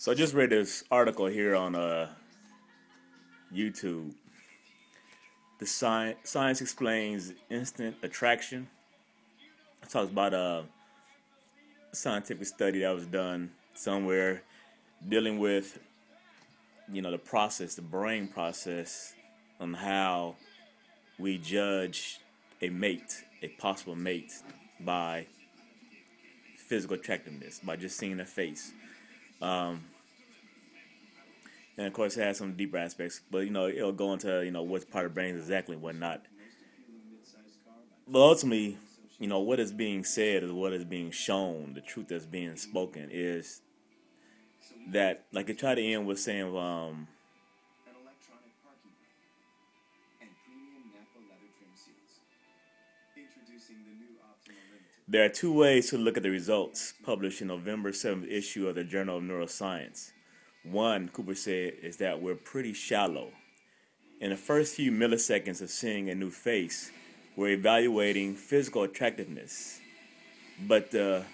So I just read this article here on uh, YouTube. The science science explains instant attraction. It talks about a scientific study that was done somewhere dealing with you know the process, the brain process on how we judge a mate, a possible mate by physical attractiveness, by just seeing a face. Um, and of course, it has some deeper aspects, but you know, it'll go into you know what part of the brain exactly and what not. But ultimately, you know, what is being said is what is being shown. The truth that's being spoken is that, like I tried to end with saying, um, There are two ways to look at the results published in November 7th issue of the Journal of Neuroscience. One, Cooper said, is that we're pretty shallow. In the first few milliseconds of seeing a new face, we're evaluating physical attractiveness. But the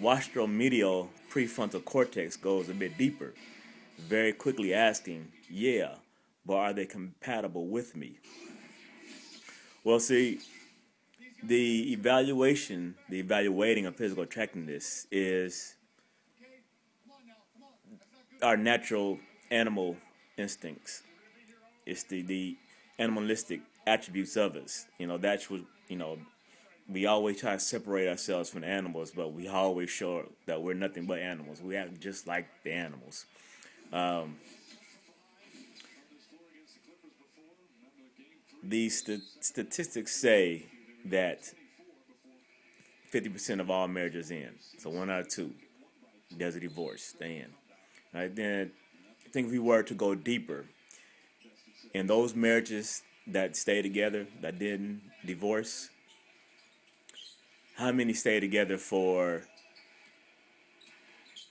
rostral-medial prefrontal cortex goes a bit deeper, very quickly asking, yeah, but are they compatible with me? Well, see, the evaluation, the evaluating of physical attractiveness is our natural animal instincts. It's the, the animalistic attributes of us. You know, that's what, you know, we always try to separate ourselves from the animals, but we always show that we're nothing but animals. We act just like the animals. Um, these st- statistics say that 50% of all marriages end. So one out of two, does a divorce, they end. Right, then I think if we were to go deeper, in those marriages that stay together, that didn't divorce, how many stay together for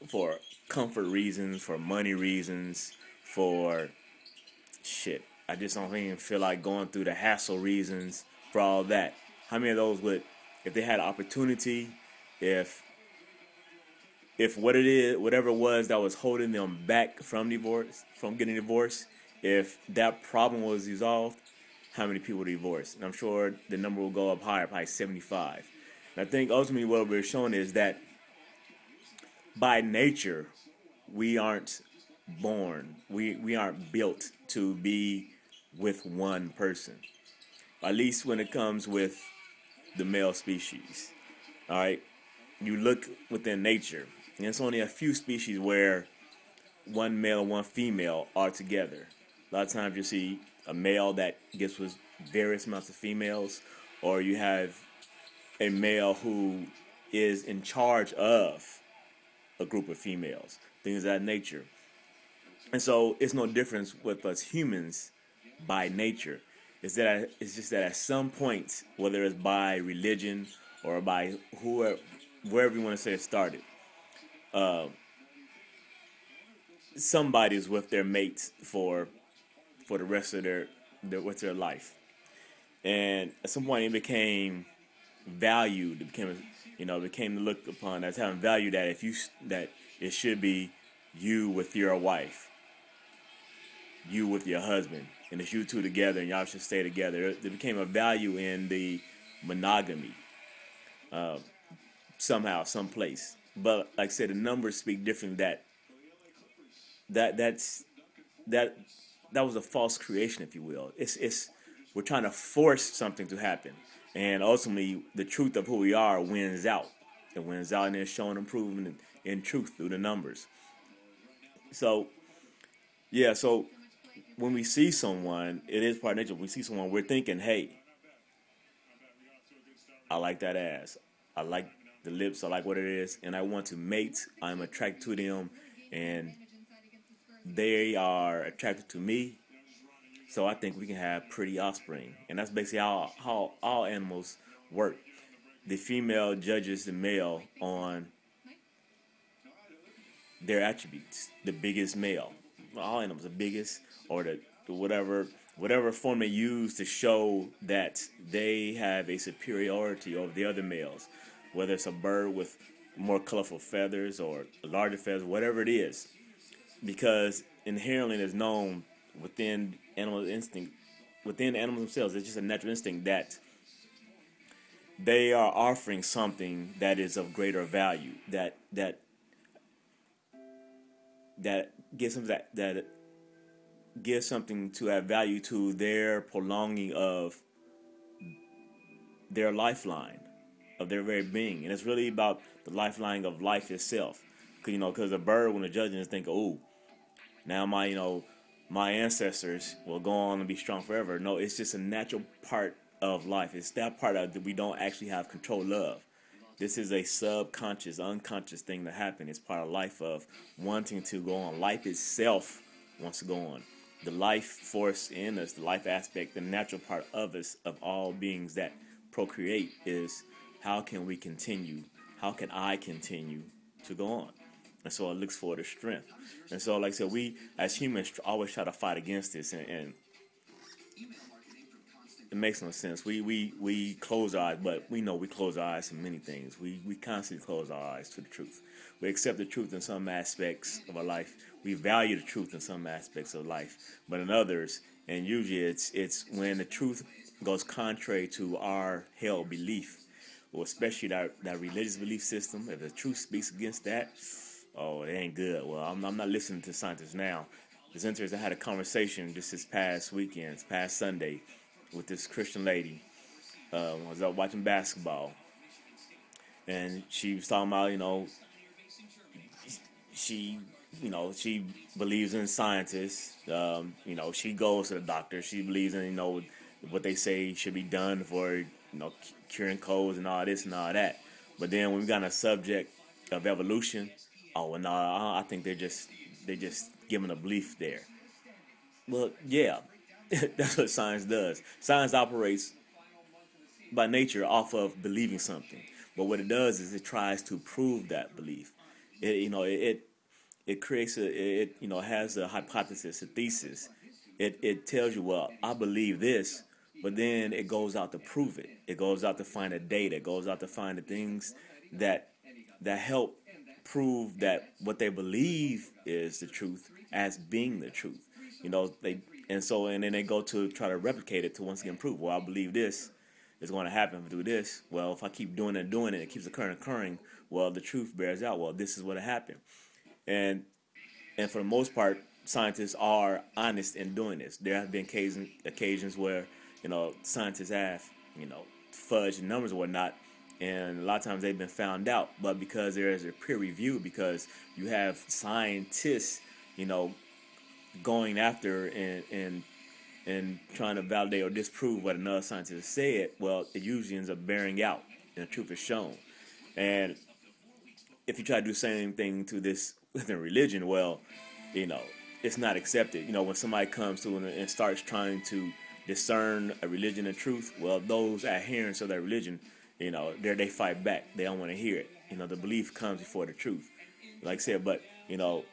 for comfort reasons, for money reasons, for shit. I just don't even feel like going through the hassle reasons for all that. How many of those would, if they had opportunity, if if what it is, whatever it was that was holding them back from divorce, from getting divorced, if that problem was resolved, how many people divorced? And I'm sure the number will go up higher, probably 75. And I think ultimately what we're showing is that by nature, we aren't born, we, we aren't built to be with one person. At least when it comes with the male species. All right, you look within nature, and it's only a few species where one male one female are together. A lot of times you see a male that gets with various amounts of females, or you have a male who is in charge of a group of females, things of that nature. And so it's no difference with us humans by nature is that it's just that at some point, whether it's by religion or by whoever, wherever you want to say it started, uh, somebody's with their mates for for the rest of their, their with their life, and at some point it became valued. It became you know became looked upon as having value that if you that it should be you with your wife, you with your husband and it's you two together and y'all should stay together. There became a value in the monogamy uh, somehow, someplace. But like I said, the numbers speak different. That that that's that that was a false creation, if you will. It's it's we're trying to force something to happen, and ultimately the truth of who we are wins out. It wins out, and it's showing improvement in, in truth through the numbers. So, yeah, so when we see someone, it is part of nature. When we see someone, we're thinking, hey, I like that ass. I like the lips. I like what it is. And I want to mate. I'm attracted to them. And they are attracted to me. So I think we can have pretty offspring. And that's basically how, how all animals work. The female judges the male on their attributes. The biggest male all animals, the biggest or the, the whatever whatever form they use to show that they have a superiority over the other males, whether it's a bird with more colorful feathers or larger feathers, whatever it is, because inherently it's known within animal instinct, within animals themselves, it's just a natural instinct that they are offering something that is of greater value, that that that gives them that that gives something to add value to their prolonging of their lifeline of their very being, and it's really about the lifeline of life itself. Cause, you know, because a bird, when the judges think, oh, now my, you know, my ancestors will go on and be strong forever. No, it's just a natural part of life. It's that part of that we don't actually have control of. This is a subconscious, unconscious thing that happens. It's part of life of wanting to go on. Life itself wants to go on. The life force in us, the life aspect, the natural part of us, of all beings that procreate, is how can we continue? How can I continue to go on? And so it looks for the strength. And so, like I said, we as humans always try to fight against this, and, and it makes no sense. We we we close our eyes, but we know we close our eyes to many things. We we constantly close our eyes to the truth. We accept the truth in some aspects of our life. We value the truth in some aspects of life, but in others, and usually it's it's when the truth goes contrary to our held belief, or especially that that religious belief system. If the truth speaks against that, oh, it ain't good. Well, I'm I'm not listening to scientists now. It's interesting. I had a conversation just this past weekend, past Sunday with this Christian lady. Um, I was out watching basketball, and she was talking about, you know, she, you know, she believes in scientists. Um, you know, she goes to the doctor. She believes in, you know, what they say should be done for, you know, curing colds and all this and all that. But then when we got on a subject of evolution, oh, no, I think they're just they're just giving a belief there. Well, yeah, That's what science does. Science operates by nature off of believing something. But what it does is it tries to prove that belief. It you know it it creates a it you know has a hypothesis, a thesis. It it tells you, well, I believe this, but then it goes out to prove it. It goes out to find the data. It goes out to find the things that that help prove that what they believe is the truth as being the truth. You know, they and so and then they go to try to replicate it to once again prove well i believe this is going to happen do this. Well if i keep doing it doing it it keeps occurring occurring well the truth bears out. Well this is what happened. And and for the most part scientists are honest in doing this. There have been occasions occasions where you know scientists have you know fudged numbers or whatnot and a lot of times they've been found out. But because there is a peer review because you have scientists you know going after and and and trying to validate or disprove what another scientist said, well, it usually ends up bearing out and the truth is shown. And if you try to do the same thing to this within religion, well, you know, it's not accepted. You know, when somebody comes to and starts trying to discern a religion and truth, well, those adherents of that religion, you know, there they fight back. They don't want to hear it. You know, the belief comes before the truth. Like I said, but you know,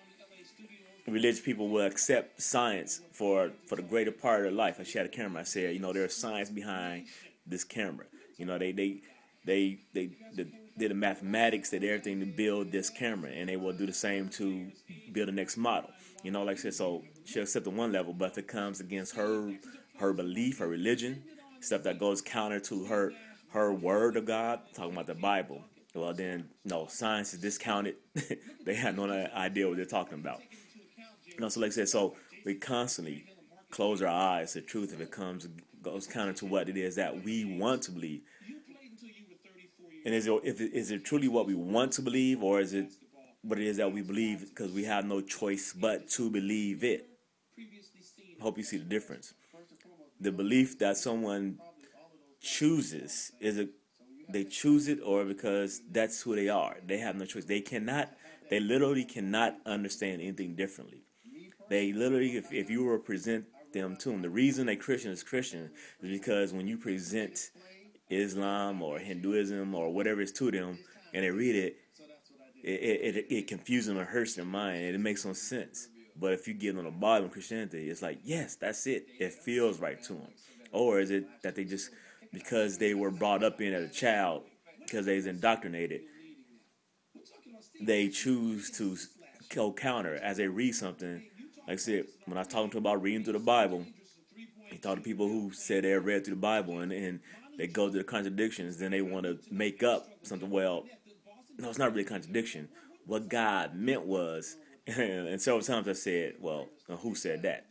religious people will accept science for for the greater part of their life. I she had a camera. I said, you know, there's science behind this camera. You know, they they they they, they did the mathematics, did everything to build this camera, and they will do the same to build the next model. You know, like I said, so she'll accept one level, but if it comes against her her belief, her religion, stuff that goes counter to her her word of God, talking about the Bible, well then no, science is discounted. they have no idea what they're talking about. You know, so like I said, so we constantly close our eyes to truth if it comes goes counter to what it is that we want to believe. And is it, if it, is it truly what we want to believe, or is it what it is that we believe because we have no choice but to believe it? Hope you see the difference. The belief that someone chooses is it they choose it or because that's who they are. They have no choice. They cannot. They literally cannot understand anything differently. They literally, if, if you were to present them to them, the reason a Christian is Christian is because when you present Islam or Hinduism or whatever is to them and they read it, it, it, it confuses them and hurts their mind it makes no sense. But if you give them the Bible and Christianity, it's like, yes, that's it. It feels right to them. Or is it that they just, because they were brought up in as a child, because they was indoctrinated, they choose to go counter as they read something. Like I said, when I was talking to him about reading through the Bible, he talked to people who said they read through the Bible and, and they go to the contradictions, then they want to make up something. Well, no, it's not really a contradiction. What God meant was, and several times I said, well, who said that?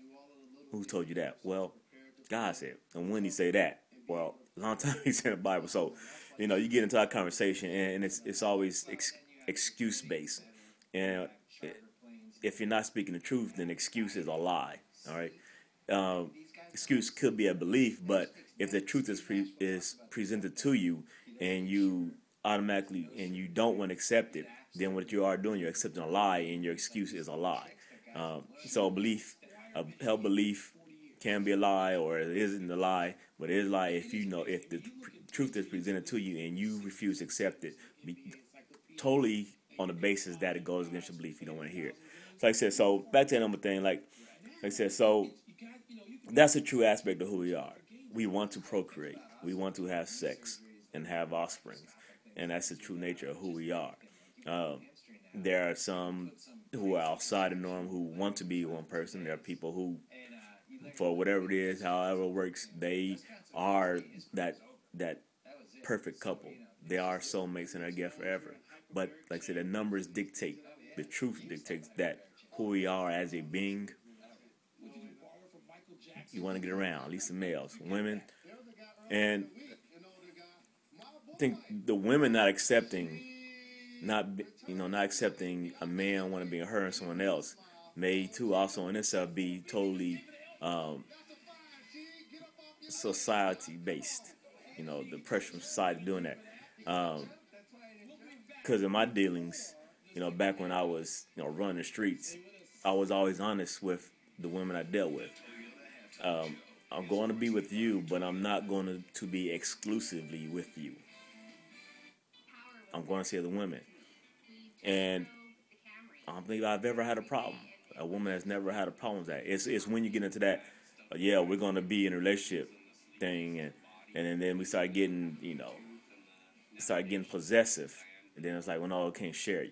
Who told you that? Well, God said. And when he say that? Well, a long time he's in the Bible. So, you know, you get into that conversation and it's it's always ex- excuse based. And if you're not speaking the truth, then excuse is a lie. All right. Um, excuse could be a belief, but if the truth is pre- is presented to you and you automatically and you don't want to accept it, then what you are doing, you're accepting a lie, and your excuse is a lie. Um, so belief, a held belief, can be a lie or it isn't a lie, but it is a lie if you know if the truth is presented to you and you refuse to accept it, be, totally on the basis that it goes against your belief, you don't want to hear it. So like I said, so back to the number thing, like, like I said, so that's a true aspect of who we are. We want to procreate. We want to have sex and have offspring, and that's the true nature of who we are. Um, there are some who are outside the norm who want to be one person. There are people who, for whatever it is, however it works, they are that that perfect couple. They are soulmates and they're together forever. But like I said, the numbers dictate. The truth dictates that who we are as a being. You want to get around, at least the males, women, and I think the women not accepting not you know not accepting a man want to be her and someone else may too also in itself be totally um, society based. You know the pressure from society doing that. Because in my dealings, you know, back when I was you know running the streets, I was always honest with the women I dealt with. Um, I'm going to be with you, but I'm not going to, to be exclusively with you. I'm going to see other women. And I don't think I've ever had a problem. A woman has never had a problem with that. It's it's when you get into that, uh, yeah, we're gonna be in a relationship thing, and and then we start getting, you know, start getting possessive, and then it's like, well, no, I can't share you.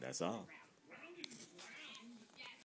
That's all.